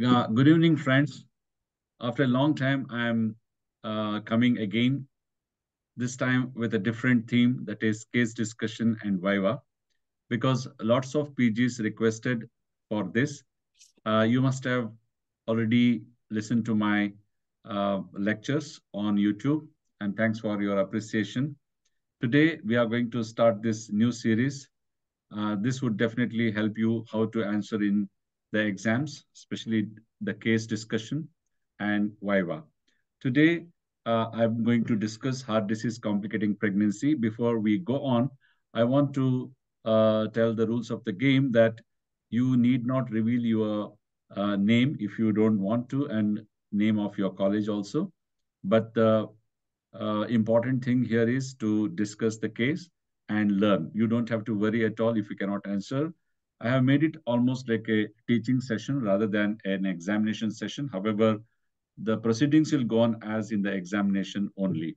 Yeah, good evening, friends. After a long time, I'm uh, coming again, this time with a different theme that is case discussion and Viva, because lots of PGs requested for this. Uh, you must have already listened to my uh, lectures on YouTube, and thanks for your appreciation. Today, we are going to start this new series. Uh, this would definitely help you how to answer in the exams, especially the case discussion and Viva. Today, uh, I'm going to discuss heart disease complicating pregnancy. Before we go on, I want to uh, tell the rules of the game that you need not reveal your uh, name if you don't want to and name of your college also. But the uh, important thing here is to discuss the case and learn. You don't have to worry at all if you cannot answer. I have made it almost like a teaching session rather than an examination session. However, the proceedings will go on as in the examination only.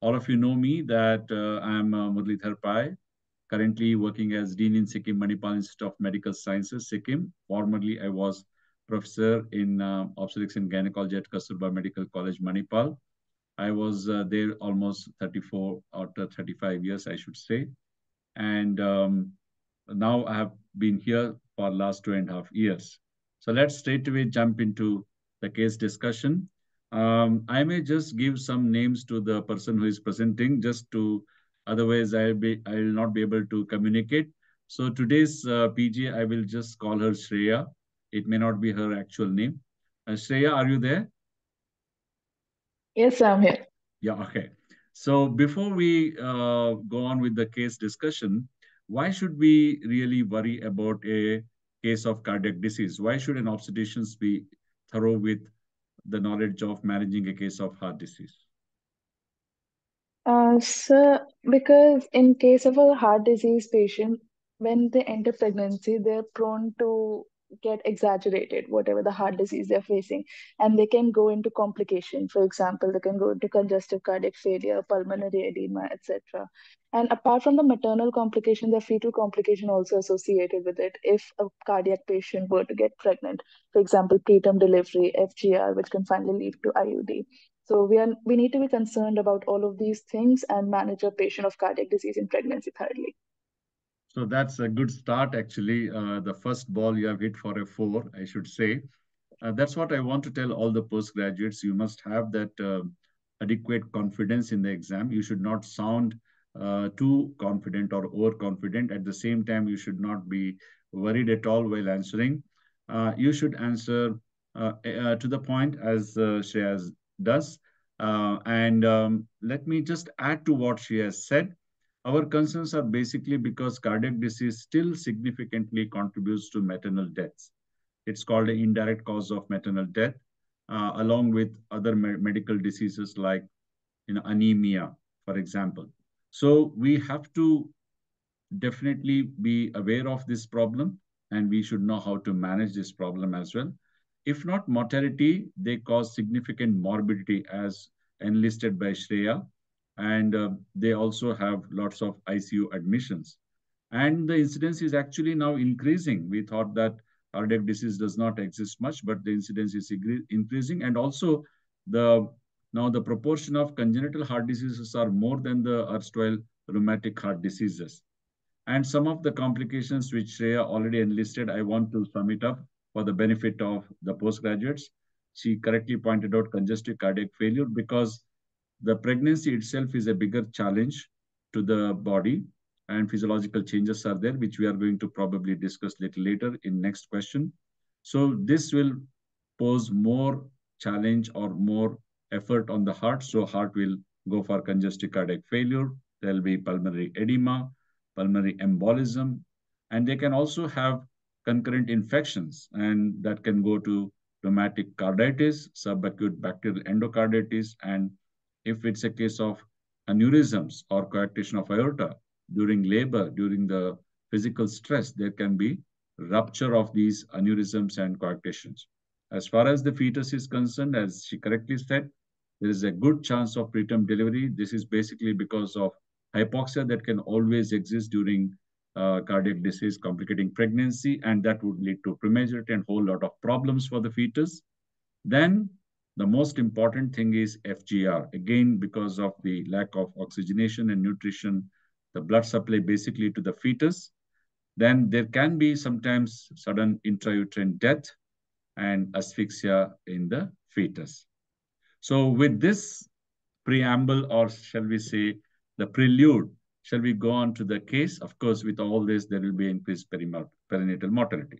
All of you know me that uh, I'm uh, Muralidhar Pai, currently working as Dean in Sikkim Manipal Institute of Medical Sciences, Sikkim. Formerly, I was professor in uh, obstetrics and gynecology at Kasturba Medical College, Manipal. I was uh, there almost 34 or 35 years, I should say. And um, now I have been here for last two and a half years. So let's straight away jump into the case discussion. Um, I may just give some names to the person who is presenting just to, otherwise I'll be, I will not be able to communicate. So today's uh, PG, I will just call her Shreya. It may not be her actual name. Uh, Shreya, are you there? Yes, I'm here. Yeah, okay. So before we uh, go on with the case discussion, why should we really worry about a case of cardiac disease? Why should an obstetrician be thorough with the knowledge of managing a case of heart disease? Uh, so, because in case of a heart disease patient, when they enter pregnancy, they're prone to get exaggerated, whatever the heart disease they're facing, and they can go into complication. For example, they can go into congestive cardiac failure, pulmonary edema, etc. And apart from the maternal complication, the fetal complication also associated with it. If a cardiac patient were to get pregnant, for example, preterm delivery, FGR, which can finally lead to IUD. So we are we need to be concerned about all of these things and manage a patient of cardiac disease in pregnancy thoroughly. So that's a good start, actually. Uh, the first ball you have hit for a four, I should say. Uh, that's what I want to tell all the postgraduates. You must have that uh, adequate confidence in the exam. You should not sound uh, too confident or overconfident. At the same time, you should not be worried at all while answering. Uh, you should answer uh, to the point as uh, Shreya does. and um, let me just add to what she has said. Our concerns are basically because cardiac disease still significantly contributes to maternal deaths. It's called an indirect cause of maternal death, uh, along with other me medical diseases like you know, anemia, for example. So we have to definitely be aware of this problem and we should know how to manage this problem as well. If not mortality, they cause significant morbidity as enlisted by Shreya and uh, they also have lots of ICU admissions. And the incidence is actually now increasing. We thought that cardiac disease does not exist much, but the incidence is increasing. And also the now the proportion of congenital heart diseases are more than the erstwhile rheumatic heart diseases. And some of the complications which Shreya already enlisted, I want to sum it up for the benefit of the postgraduates. She correctly pointed out congestive cardiac failure because the pregnancy itself is a bigger challenge to the body and physiological changes are there, which we are going to probably discuss little later in next question. So this will pose more challenge or more effort on the heart. So heart will go for congestive cardiac failure. There will be pulmonary edema, pulmonary embolism, and they can also have concurrent infections and that can go to rheumatic carditis, subacute bacterial endocarditis, and if it's a case of aneurysms or coarctation of aorta during labor, during the physical stress, there can be rupture of these aneurysms and coarctations. As far as the fetus is concerned, as she correctly said, there is a good chance of preterm delivery. This is basically because of hypoxia that can always exist during uh, cardiac disease complicating pregnancy, and that would lead to prematurity and whole lot of problems for the fetus. Then the most important thing is FGR. Again, because of the lack of oxygenation and nutrition, the blood supply basically to the fetus, then there can be sometimes sudden intrauterine death and asphyxia in the fetus. So with this preamble, or shall we say the prelude, shall we go on to the case? Of course, with all this, there will be increased perinatal mortality.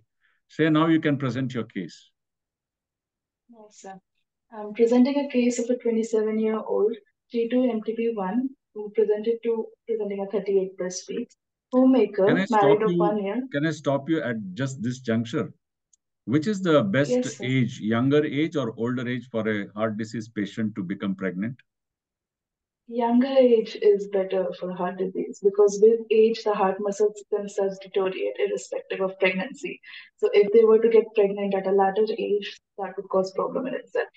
So now you can present your case. Yes, sir. I'm presenting a case of a 27-year-old G2-MTP1 who presented to presenting a 38 breastfeeds. Homemaker, married of one year. Can I stop you at just this juncture? Which is the best yes, age, younger age or older age for a heart disease patient to become pregnant? Younger age is better for heart disease because with age, the heart muscles themselves deteriorate irrespective of pregnancy. So if they were to get pregnant at a later age, that would cause problem in itself.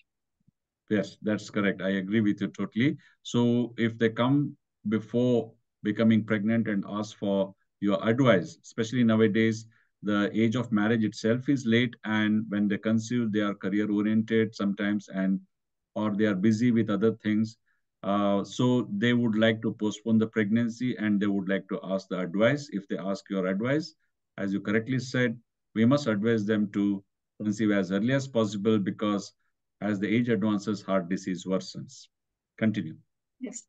Yes, that's correct. I agree with you totally. So if they come before becoming pregnant and ask for your advice, especially nowadays, the age of marriage itself is late and when they conceive, they are career oriented sometimes and or they are busy with other things. Uh, so they would like to postpone the pregnancy and they would like to ask the advice. If they ask your advice, as you correctly said, we must advise them to conceive as early as possible because as the age advances, heart disease worsens. Continue. Yes.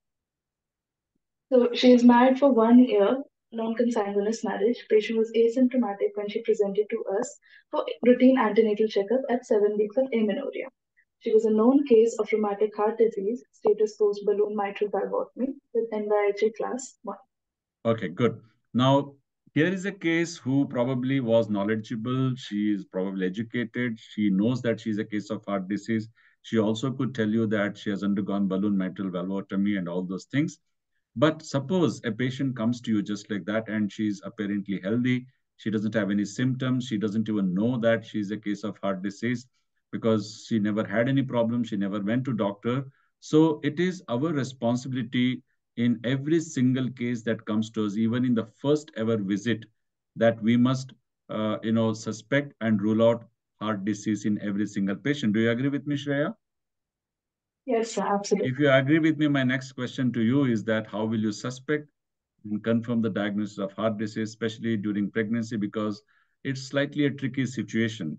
So she is married for one year, non-consanguineous marriage. Patient was asymptomatic when she presented to us for routine antenatal checkup at seven weeks of amenorrhea. She was a known case of rheumatic heart disease, status post balloon mitral valvotomy with NYHA class 1. Okay, good. Now, here is a case who probably was knowledgeable. She is probably educated. She knows that she is a case of heart disease. She also could tell you that she has undergone balloon mitral valvotomy and all those things. But suppose a patient comes to you just like that and she's apparently healthy. She doesn't have any symptoms. She doesn't even know that she's a case of heart disease because she never had any problem. She never went to doctor. So it is our responsibility in every single case that comes to us, even in the first ever visit, that we must, uh, you know, suspect and rule out heart disease in every single patient. Do you agree with me, Shreya? Yes, absolutely. If you agree with me, my next question to you is that how will you suspect and confirm the diagnosis of heart disease, especially during pregnancy, because it's slightly a tricky situation.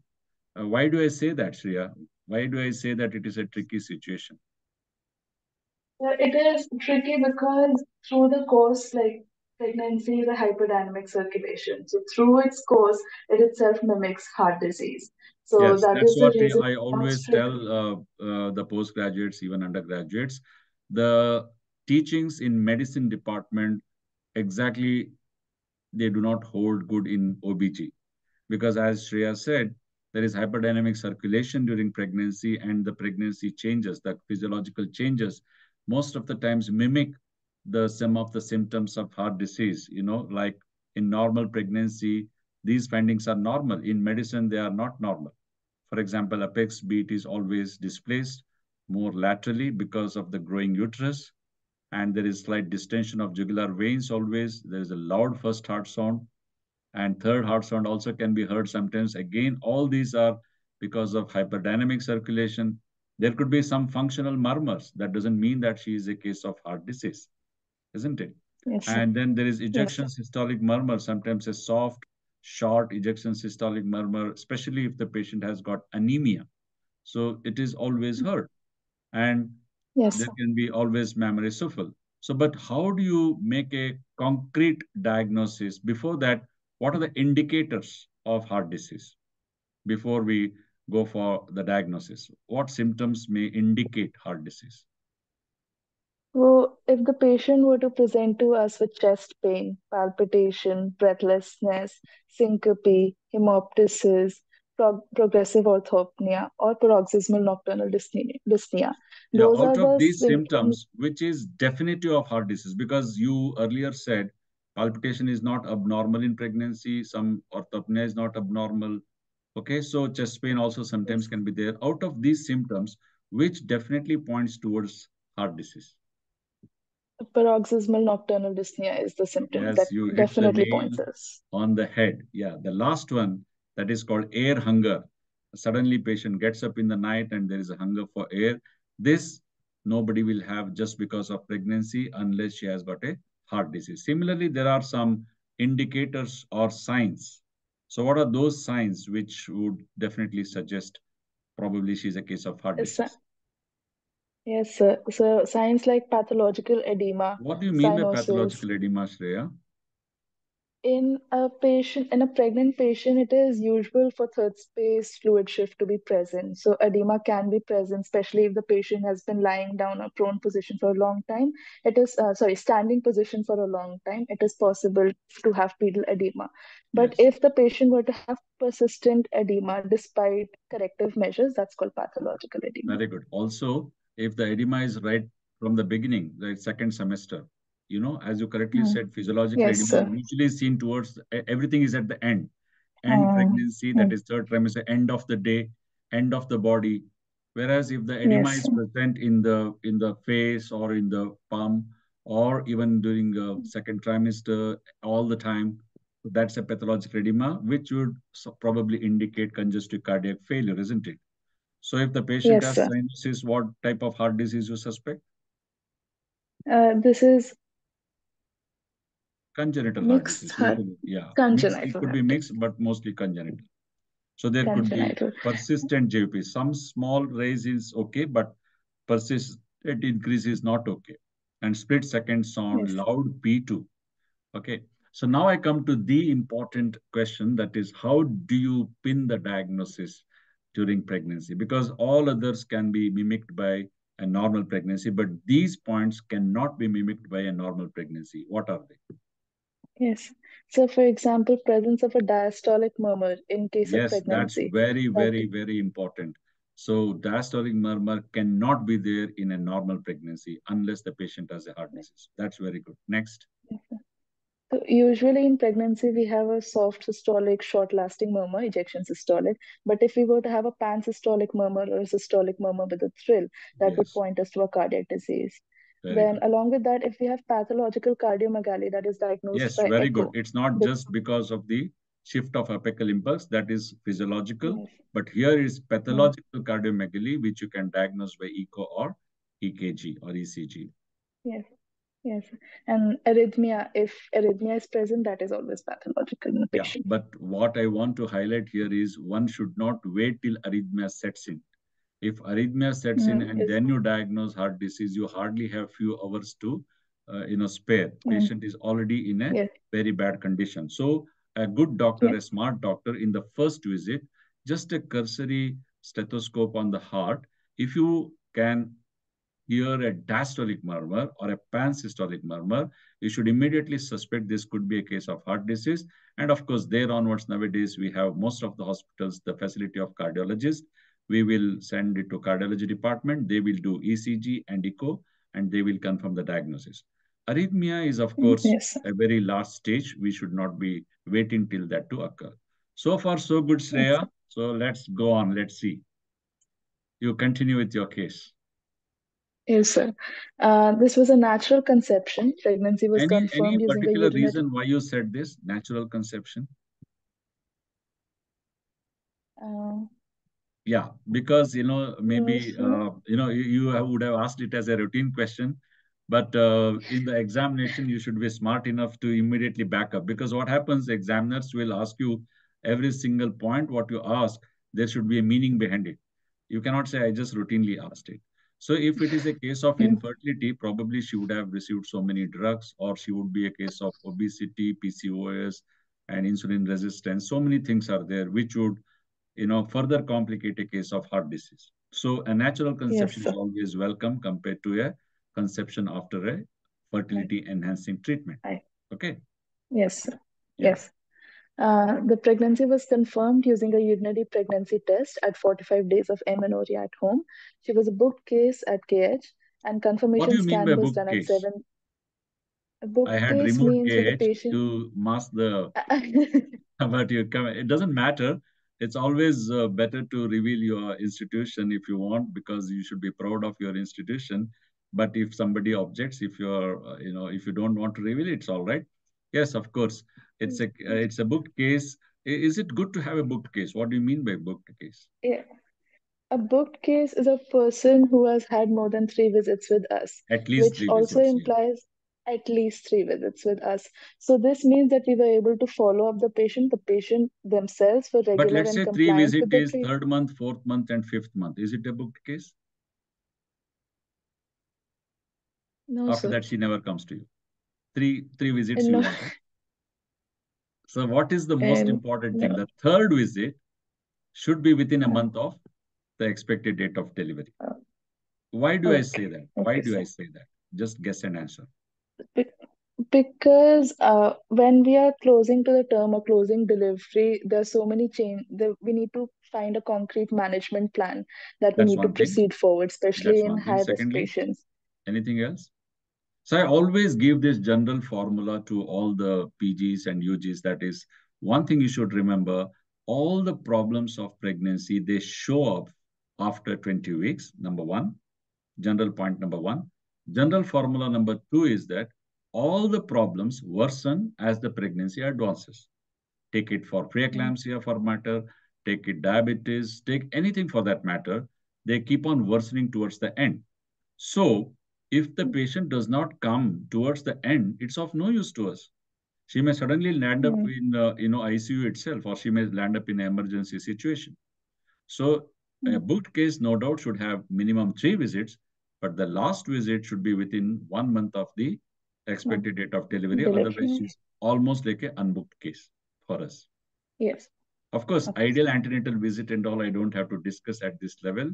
Uh, why do I say that, Shreya? Why do I say that it is a tricky situation? It is tricky because through the course, like pregnancy is a hyperdynamic circulation. So through its course, it itself mimics heart disease. So yes, that that's what I always tell uh, uh, the postgraduates, even undergraduates. The teachings in medicine department exactly they do not hold good in OBG because as Shreya said, there is hyperdynamic circulation during pregnancy and the pregnancy changes, the physiological changes most of the times mimic the some of the symptoms of heart disease. You know, like in normal pregnancy, these findings are normal. In medicine, they are not normal. For example, apex beat is always displaced more laterally because of the growing uterus. And there is slight distension of jugular veins always. There is a loud first heart sound. And third heart sound also can be heard sometimes. Again, all these are because of hyperdynamic circulation there could be some functional murmurs. That doesn't mean that she is a case of heart disease, isn't it? Yes, and then there is ejection yes, systolic murmur, sometimes a soft, short ejection systolic murmur, especially if the patient has got anemia. So it is always heard. And yes. there can be always mammary souffle. So, but how do you make a concrete diagnosis? Before that, what are the indicators of heart disease? Before we go for the diagnosis? What symptoms may indicate heart disease? Well, if the patient were to present to us with chest pain, palpitation, breathlessness, syncope, hemoptysis, prog- progressive orthopnea, or paroxysmal nocturnal dyspnea, dyspnea yeah, out of these symptoms, which is definitive of heart disease, because you earlier said palpitation is not abnormal in pregnancy, some orthopnea is not abnormal, Okay, so chest pain also sometimes can be there. Out of these symptoms, which definitely points towards heart disease? Paroxysmal nocturnal dyspnea is the symptom Yes, that you definitely points us. on the head. Yeah, the last one that is called air hunger. Suddenly, patient gets up in the night and there is a hunger for air. This nobody will have just because of pregnancy unless she has got a heart disease. Similarly, there are some indicators or signs. So, what are those signs which would definitely suggest probably she's a case of heart Yes, disease? sir. Yes, sir. So signs like pathological edema, What do you mean by pathological edema, Shreya? In a patient, in a pregnant patient, it is usual for third space fluid shift to be present. So edema can be present, especially if the patient has been lying down a prone position for a long time. It is, uh, sorry, standing position for a long time. It is possible to have pedal edema. But Yes. if the patient were to have persistent edema despite corrective measures, that's called pathological edema. Very good. Also, if the edema is right from the beginning, the second semester, you know, as you correctly Hmm. said, physiological Yes, usually seen towards everything is at the end. End Hmm. pregnancy, that Hmm. is third trimester, end of the day, end of the body. Whereas if the edema Yes, is present in the in the face or in the palm or even during the second trimester all the time, that's a pathological edema, which would probably indicate congestive cardiac failure, isn't it? So if the patient Yes, has sir. cyanosis, what type of heart disease you suspect? Uh, this is Congenital mixed disease. Yeah, mixed, it congenital could be mixed, but mostly congenital. So there could be persistent JVP. Some small raise is okay, but persistent increase is not okay. And split second sound, Yes. loud P2. Okay. So now I come to the important question that is how do you pin the diagnosis during pregnancy? Because all others can be mimicked by a normal pregnancy, but these points cannot be mimicked by a normal pregnancy. What are they? Yes. So, for example, presence of a diastolic murmur in case of pregnancy. Yes, that's pregnancy. very, That very, very important. So diastolic murmur cannot be there in a normal pregnancy unless the patient has a heart disease. That's very good. Next. so usually in pregnancy we have a soft systolic, short-lasting murmur, ejection systolic. But if we were to have a pansystolic murmur or a systolic murmur with a thrill, that would point us to a cardiac disease. Very Then, good. along with that, if we have pathological cardiomegaly that is diagnosed Yes, very good. It's not just because of the shift of apical impulse that is physiological, yes, but here is pathological cardiomegaly, which you can diagnose by echo or EKG or ECG. yes, yes. And arrhythmia, if arrhythmia is present, that is always pathological in the Yeah, but what I want to highlight here is one should not wait till arrhythmia sets in. If arrhythmia sets in Mm, and yes. then you diagnose heart disease, you hardly have few hours to, uh, you know, spare. Mm. Patient is already in a Yes. very bad condition. So a good doctor, Yeah. a smart doctor, in the first visit, just a cursory stethoscope on the heart. If you can hear a diastolic murmur or a pansystolic murmur, you should immediately suspect this could be a case of heart disease. And of course, there onwards nowadays, we have most of the hospitals, the facility of cardiologists. We will send it to cardiology department. They will do ECG and echo, and they will confirm the diagnosis. Arrhythmia is, of course, Yes. a very last stage. We should not be waiting till that to occur. So far, so good, Yes. So let's go on. Let's see. You continue with your case. Yes, sir. Uh, this was a natural conception. Pregnancy was Any any confirmed using a particular reason why you said this? Natural conception? Uh, Yeah, because you know maybe uh, you know you, you have- would have asked it as a routine question, but uh, in the examination you should be smart enough to immediately back up because what happens, examiners will ask you every single point what you ask. There should be a meaning behind it. You cannot say I just routinely asked it. So if it is a case of infertility, probably she would have received so many drugs, or she would be a case of obesity, PCOS, and insulin resistance. So many things are there which would you know, further complicate a case of heart disease. So a natural Yes, conception is always welcome compared to a conception after a fertility enhancing treatment. Right. Okay. Yes. Yeah. Yes. Uh, the pregnancy was confirmed using a urinary pregnancy test at 45 days of amenorrhea at home. She was a booked case at KH, and confirmation scan was done at seven. A booked I had case removed means when the KH patient. to mask the, but you come, it doesn't matter. It's always uh, better to reveal your institution if you want, because you should be proud of your institution. But if somebody objects, if you're, uh, you know, if you don't want to reveal, it, it's all right. Yes, of course, it's a uh, it's a booked case. Is it good to have a booked case? What do you mean by booked case? Yeah. A booked case is a person who has had more than three visits with us, At least which three also visits. implies at least three visits with us. So this means that we were able to follow up the patient. The patient themselves were But regular let's and say three visit with is treatment. third month, fourth month, and fifth month. Is it a booked case? No, After sir. that, she never comes to you. Three three visits No. So what is the most and important thing? no. The third visit should be within a Uh, month of the expected date of delivery. uh, Why do I say that? Why Okay, do I say that? Just guess and answer. Be- Because uh, when we are closing to the term or closing delivery, there's so many change. The, we need to find a concrete management plan that we That's need to one thing. proceed forward, especially That's in one thing. high risk Secondly, patients. anything else? So I always give this general formula to all the PGs and UGs. That is one thing you should remember. All the problems of pregnancy, they show up after 20 weeks, number one. General point number one. General formula number two is that all the problems worsen as the pregnancy advances. Take it for preeclampsia for matter, take it diabetes, take anything for that matter. They keep on worsening towards the end. So if the patient does not come towards the end, it's of no use to us. She may suddenly land up mm, in uh, you know ICU itself, or she may land up in an emergency situation. So a mm, booked case, no doubt, should have minimum three visits, but the last visit should be within one month of the expected date of delivery. Otherwise, she's almost like an unbooked case for us. Yes. Of course, Okay. ideal antenatal visit and all I don't have to discuss at this level.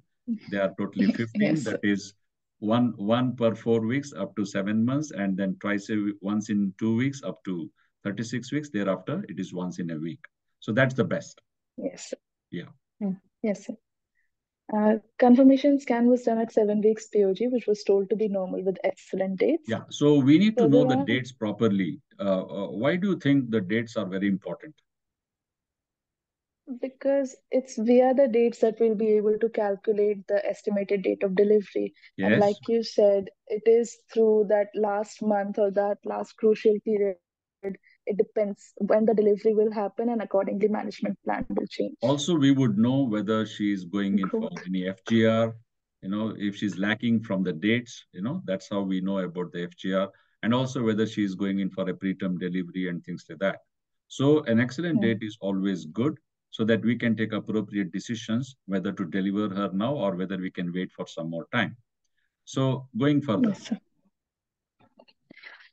They are totally 15. Yes. That is one one per four weeks up to seven months, and then twice a once in two weeks up to 36 weeks. Thereafter, it is once in a week. So that's the best. Yes. Yeah. Mm, Yes. sir. Uh, confirmation scan was done at seven weeks POG, which was told to be normal with excellent dates. Yeah. So we need to know the on, dates properly. Uh, uh, why do you think the dates are very important? because it's via the dates that we'll be able to calculate the estimated date of delivery. And Yes. like you said, it is through that last month or that last crucial period. It depends when the delivery will happen, and accordingly, management plan will change. Also, we would know whether she is going in for any FGR, you know, if she's lacking from the dates, you know, that's how we know about the FGR, and also whether she is going in for a preterm delivery and things like that. So an excellent date is always good so that we can take appropriate decisions whether to deliver her now or whether we can wait for some more time. So going further. Yes.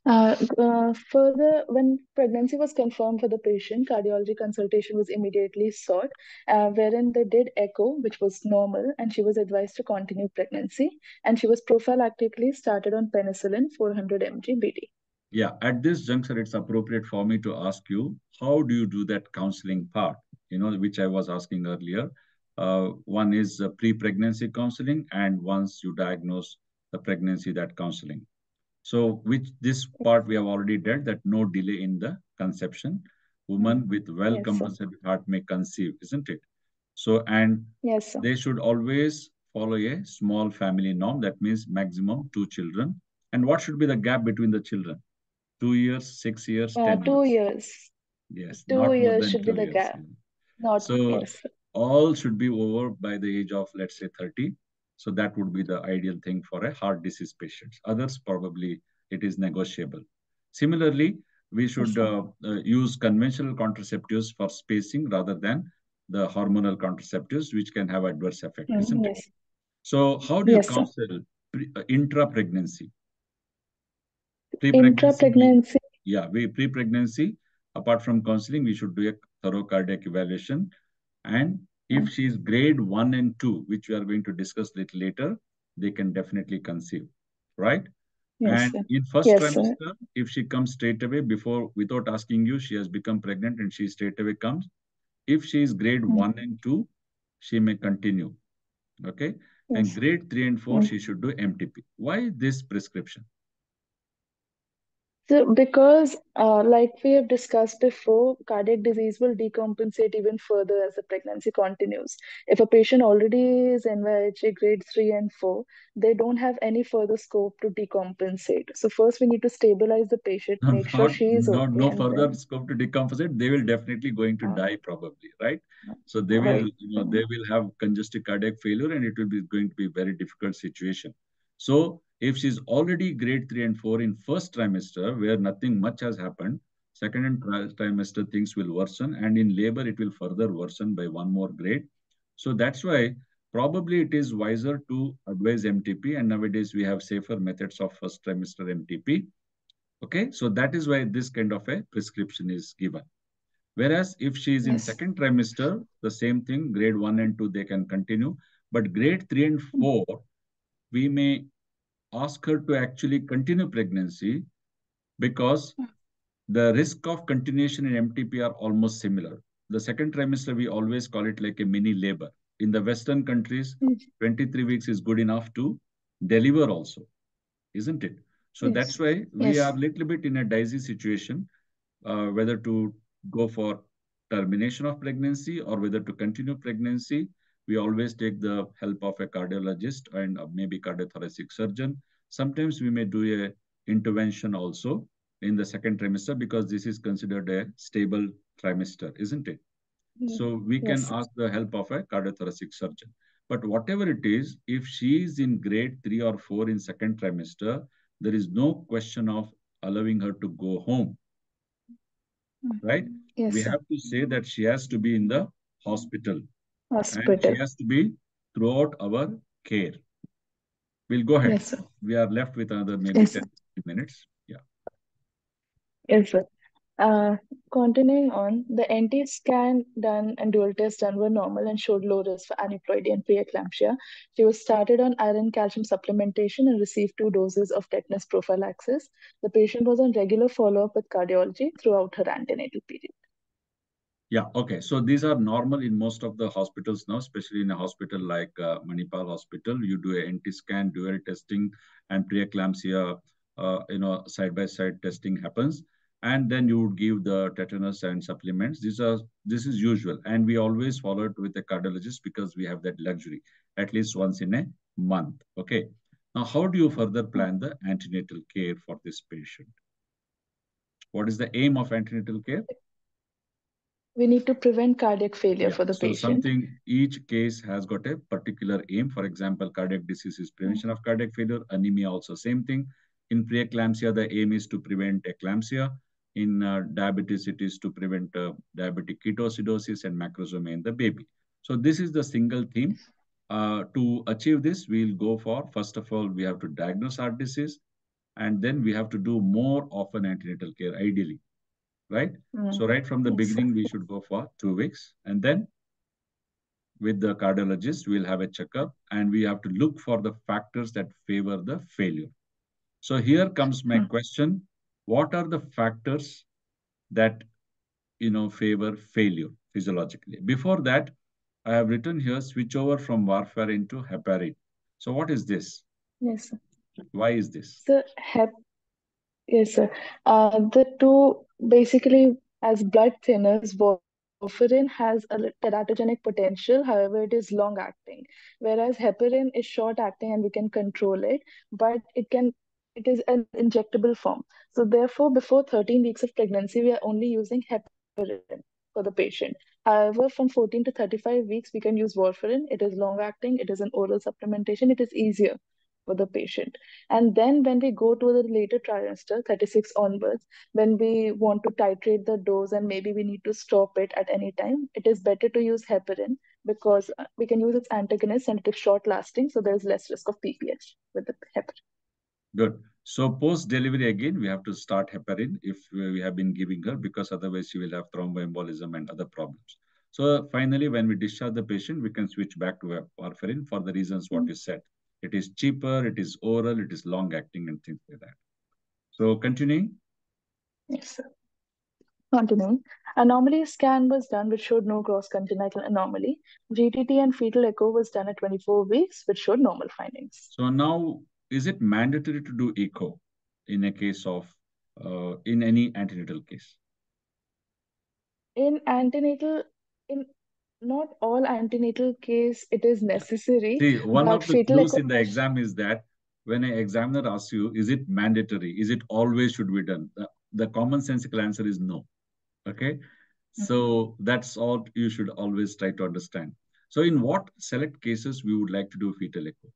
Uh, uh, further, when pregnancy was confirmed for the patient, cardiology consultation was immediately sought, uh, wherein they did echo, which was normal, and she was advised to continue pregnancy, and she was prophylactically started on penicillin 400 mg BD. Yeah, at this juncture, it's appropriate for me to ask you, how do you do that counseling part? You know, which I was asking earlier. Uh, one is uh, pre-pregnancy counseling, and once you diagnose the pregnancy, that counseling. So, which this part we have already did that no delay in the conception. Woman with well Yes, compensated heart may conceive, isn't it? So, and Yes, sir. they should always follow a small family norm. That means maximum two children. And what should be the gap between the children? Two years, six years, Uh, 10 two years. years. Yes, Two years should be two the years. gap. Not So sir. all should be over by the age of, let's say, 30. So that would be the ideal thing for a heart disease patient. Others probably it is negotiable. Similarly, we should uh, uh, use conventional contraceptives for spacing rather than the hormonal contraceptives, which can have adverse effect, Mm, isn't it? So how do you Yes, counsel pre- uh, intra-pregnancy? Intra-pregnancy. yeah, we pre-pregnancy, apart from counseling, we should do a thorough cardiac evaluation. And if she is grade one and two, which we are going to discuss little later, they can definitely conceive, right? Yes, And sir. in first Yes, sir. trimester, if she comes straight away before, without asking you, she has become pregnant and she straight away comes. If she is grade Mm. one and two, she may continue. Okay. Yes. And grade three and four, Mm. she should do MTP. Why this prescription? So, because, uh, like we have discussed before, cardiac disease will decompensate even further as the pregnancy continues. If a patient already is NYHA grade 3 and 4, they don't have any further scope to decompensate. So, first we need to stabilize the patient, No, make sure she is no, okay, no further then, scope to decompensate. They will definitely going to die probably, right? So they will, right. you know, they will have congestive cardiac failure and it will be going to be very difficult situation. So if she's already grade three and four in first trimester where nothing much has happened, second and trimester things will worsen and in labor it will further worsen by one more grade. So that's why probably it is wiser to advise MTP and nowadays we have safer methods of first trimester MTP Okay, so that is why this kind of a prescription is given. Whereas if she is in second trimester, the same thing, grade one and two, they can continue. But grade three and four, we may ask her to actually continue pregnancy because the risk of continuation in MTP are almost similar. The second trimester, we always call it like a mini labor. In the Western countries, 23 weeks is good enough to deliver also, isn't it? So Yes. that's why we Yes. are a little bit in a dicey situation, uh, whether to go for termination of pregnancy or whether to continue pregnancy. We always take the help of a cardiologist and uh, maybe cardiothoracic surgeon. Sometimes we may do a intervention also in the second trimester because this is considered a stable trimester, isn't it? So we can Yes. ask the help of a cardiothoracic surgeon. But whatever it is, if she is in grade three or four in second trimester, there is no question of allowing her to go home, right? Yes, we have to say that she has to be in the hospital and Hospital. she has to be throughout our care. We'll go ahead. Yes, sir. We are left with another maybe Yes, sir. 10 minutes. Yeah. Yes, sir. Uh, continuing on, the NT scan done and dual test done were normal and showed low risk for aneuploidy and preeclampsia. She was started on iron calcium supplementation and received two doses of tetanus prophylaxis. The patient was on regular follow-up with cardiology throughout her antenatal period. Yeah, okay. So these are normal in most of the hospitals now, especially in a hospital like uh, Manipal Hospital. You do a NT scan, dual testing, and preeclampsia, uh, you know, side-by-side testing happens. And then you would give the tetanus and supplements. These are this is usual, and we always follow it with a cardiologist because we have that luxury at least once in a month. Okay. Now, how do you further plan the antenatal care for this patient? What is the aim of antenatal care? We need to prevent cardiac failure Yeah, for the so patient. So something, each case has got a particular aim. For example, cardiac disease is prevention of cardiac failure, anemia also same thing. In preeclampsia, the aim is to prevent eclampsia. In uh, diabetes, it is to prevent uh, diabetic ketoacidosis and macrosomia in the baby. So this is the single theme. Uh, to achieve this, we'll go for, first of all, we have to diagnose heart disease, and then we have to do more often antenatal care, ideally right? Mm. So right from the beginning, we should go for two weeks. And then with the cardiologist, we'll have a checkup and we have to look for the factors that favor the failure. So here comes my Mm. question. What are the factors that, you know, favor failure physiologically? Before that, I have written here, switch over from warfarin to heparin. So what is this? Yes, sir. Why is this? The hep yes, sir. Uh, the two basically as blood thinners, warfarin has a teratogenic potential, however, it is long acting, whereas heparin is short acting and we can control it, but it can it is an injectable form. So therefore, before 13 weeks of pregnancy, we are only using heparin for the patient. However, from 14 to 35 weeks, we can use warfarin. It is long acting, it is an oral supplementation, it is easier for the patient. And then when we go to the later trimester, 36 onwards, when we want to titrate the dose and maybe we need to stop it at any time, it is better to use heparin because uh, we can use its antagonist and it is short lasting, so there's less risk of PPH with the heparin. Good. So post delivery again, we have to start heparin if we have been giving her because otherwise she will have thromboembolism and other problems. So finally, when we discharge the patient, we can switch back to warfarin for the reasons what Mm. you said. It is cheaper, it is oral, it is long acting and things like that. So continuing. Yes, sir. Continuing, anomaly scan was done, which showed no gross congenital anomaly. GTT and fetal echo was done at 24 weeks, which showed normal findings. So now, is it mandatory to do echo in a case of uh, in any antenatal case? In antenatal, in not all antenatal case, it is necessary. See, one of the clues in the exam is that when an examiner asks you, is it mandatory? Is it always should be done? The, the commonsensical answer is no. Okay. So that's all you should always try to understand. So in what select cases we would like to do fetal echo?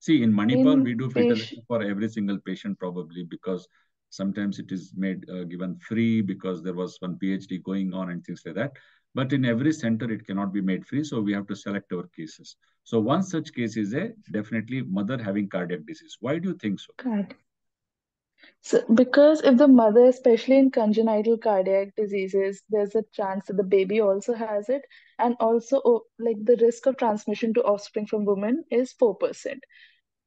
See, in Manipal, In we do fetal echo for every single patient probably because sometimes it is made uh, given free because there was one PhD going on and things like that. But in every center, it cannot be made free. So we have to select our cases. So one such case is a definitely mother having cardiac disease. Why do you think so? Correct. So, because if the mother, especially in congenital cardiac diseases, there's a chance that the baby also has it, and also oh, like the risk of transmission to offspring from women is 4%.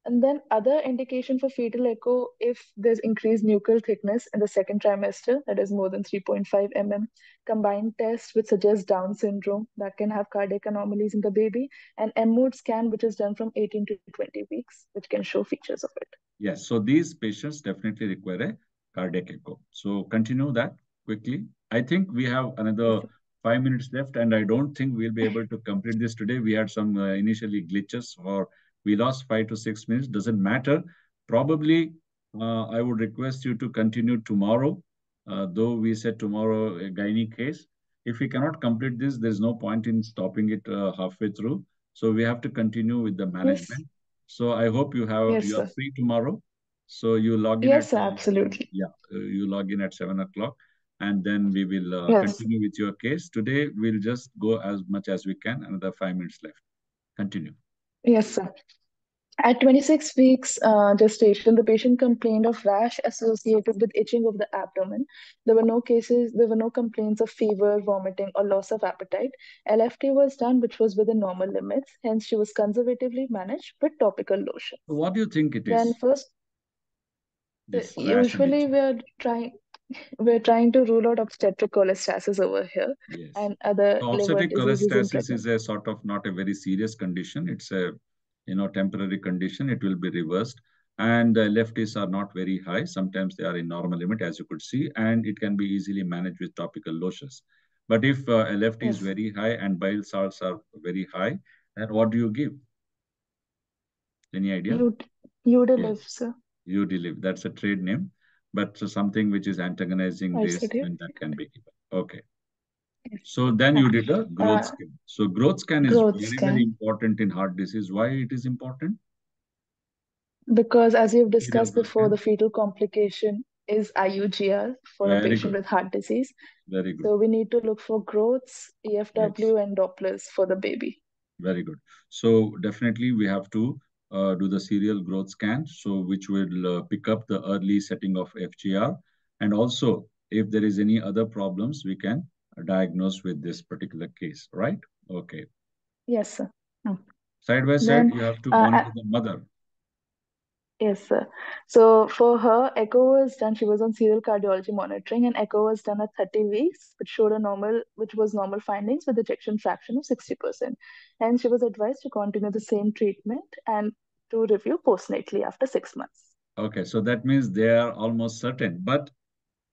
And then other indication for fetal echo, if there's increased nuchal thickness in the second trimester, that is more than 3.5 mm, combined test which suggests Down syndrome that can have cardiac anomalies in the baby, and M-mode scan which is done from 18 to 20 weeks, which can show features of it. Yes. So these patients definitely require a cardiac echo. So continue that quickly. I think we have another five minutes left, and I don't think we'll be able to complete this today. We had some uh, initially glitches or we lost five to six minutes. Doesn't matter. Probably, uh, I would request you to continue tomorrow, uh, though we said tomorrow a gynae case. If we cannot complete this, there's no point in stopping it uh, halfway through. So we have to continue with the management. So I hope you have Yes, you are sir. free tomorrow. So you log in Yes, at absolutely. yeah, uh, you log in at seven o'clock, and then we will uh, Yes. continue with your case. Today we'll just go as much as we can. Another five minutes left. Continue. Yes, sir. At 26 weeks uh, gestation, the patient complained of rash associated with itching of the abdomen. There were no cases, there were no complaints of fever, vomiting, or loss of appetite. LFT was done, which was within normal limits. Hence, she was conservatively managed with topical lotion. What do you think it Then is? first, This usually we're trying we're trying to rule out obstetric cholestasis over here Yes. and other So liver ulcerative diseases in cholestasis is a sort of not a very serious condition. It's a you know temporary condition. It will be reversed. And uh, LFTs are not very high. Sometimes they are in normal limit, as you could see, and it can be easily managed with topical lotions. But if uh, a LFT is very high and bile salts are very high, then what do you give? Any idea? You you Yes. live, sir. Udiliv. That's a trade name, but so something which is antagonizing I this, and that can be given. Okay. So then you did a growth Uh, scan. So growth scan is growth very, scan. very important in heart disease. Why it is important? Because as you've discussed before, the fetal complication is IUGR for a patient good. with heart disease. Very good. So we need to look for growths, Yes. EFW, and Dopplers for the baby. Very good. So definitely we have to uh, do the serial growth scan, so which will uh, pick up the early setting of FGR, and also if there is any other problems, we can diagnose with this particular case, right? Okay. Yes, sir. Side by side, Then, you have to uh, monitor the mother. Yes, sir. So for her, echo was done. She was on serial cardiology monitoring, and echo was done at 30 weeks, which showed a normal, which was normal findings with ejection fraction of 60%. And she was advised to continue the same treatment and to review postnatally after six months. Okay, so that means they are almost certain. But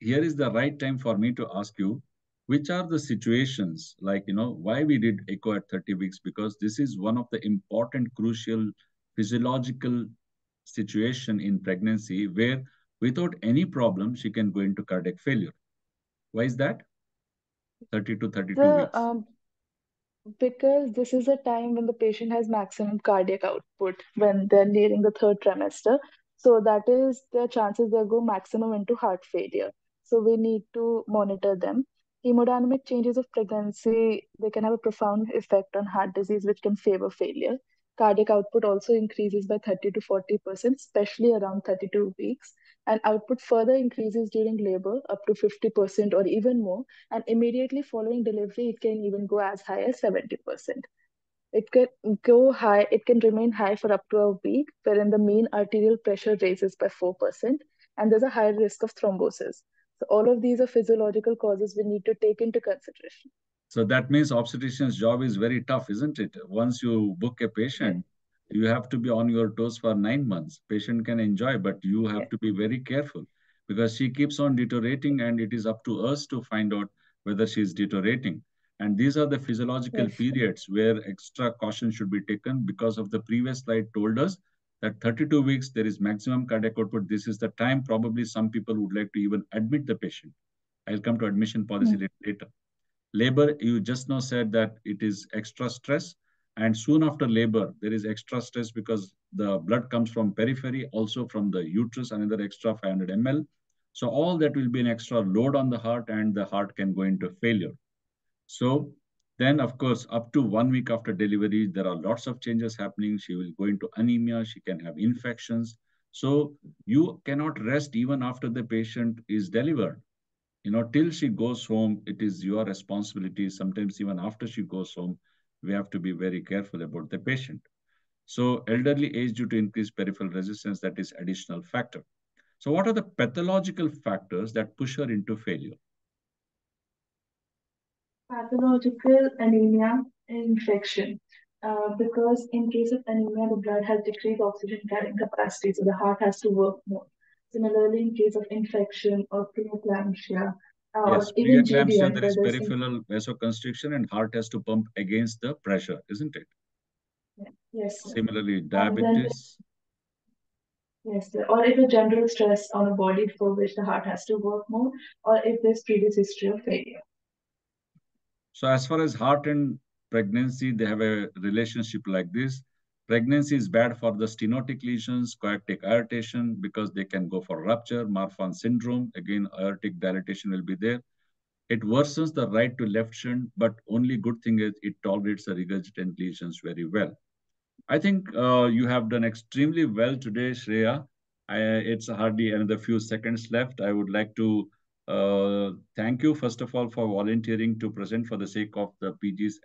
here is the right time for me to ask you, which are the situations like, you know, why we did echo at 30 weeks? Because this is one of the important, crucial physiological situation in pregnancy where without any problem, she can go into cardiac failure. Why is that? 30 to 32 The weeks. um, because this is a time when the patient has maximum cardiac output when they're nearing the third trimester. So that is the chances they'll go maximum into heart failure. So we need to monitor them. Hemodynamic changes of pregnancy, they can have a profound effect on heart disease, which can favor failure. Cardiac output also increases by 30 to 40%, especially around 32 weeks. And output further increases during labor up to 50% or even more and immediately following delivery, it can even go as high as 70%. It can go high, it can remain high for up to a week, wherein the mean arterial pressure raises by 4%, and there's a higher risk of thrombosis. So, all of these are physiological causes we need to take into consideration. So that means obstetrician's job is very tough, isn't it? Once you book a patient, you have to be on your toes for nine months. Patient can enjoy, but you have Yeah. to be very careful because she keeps on deteriorating and it is up to us to find out whether she is deteriorating. And these are the physiological yes. periods where extra caution should be taken because of the previous slide told us that 32 weeks, there is maximum cardiac output. This is the time probably some people would like to even admit the patient. I'll come to admission policy mm. later. Labor, you just now said that it is extra stress. And soon after labor, there is extra stress because the blood comes from periphery, also from the uterus, another extra 500 ml. So all that will be an extra load on the heart and the heart can go into failure. So then, of course, up to one week after delivery, there are lots of changes happening. She will go into anemia. She can have infections. So you cannot rest even after the patient is delivered. You know, till she goes home, it is your responsibility. Sometimes even after she goes home, we have to be very careful about the patient. So elderly age due to increased peripheral resistance, that is additional factor. So what are the pathological factors that push her into failure? Pathological anemia infection. Uh, because in case of anemia, the blood has decreased oxygen carrying capacity, so the heart has to work more. Similarly, in case of infection or preeclampsia, uh, yes, preeclampsia, there is peripheral vasoconstriction and heart has to pump against the pressure, isn't it? Yes. Sir. Similarly, diabetes. Yes, sir. or if a general stress on a body for which the heart has to work more, or if there's previous history of failure. So as far as heart and pregnancy, they have a relationship like this. Pregnancy is bad for the stenotic lesions, coactic aortation, because they can go for rupture, Marfan syndrome. Again, aortic dilatation will be there. It worsens the right to left shunt, but only good thing is it tolerates the regurgitant lesions very well. I think uh, you have done extremely well today, Shreya. I, it's hardly another few seconds left. I would like to uh, thank you, first of all, for volunteering to present for the sake of the PGs